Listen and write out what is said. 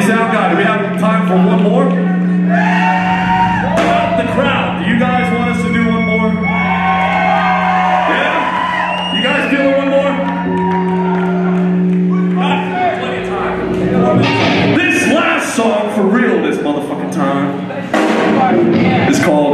Hey, sound oh, guy, do we have time for one more? What the crowd? Do you guys want us to do one more? Yeah? You guys feeling one more? Got plenty of time. This last song, for real this motherfucking time, is called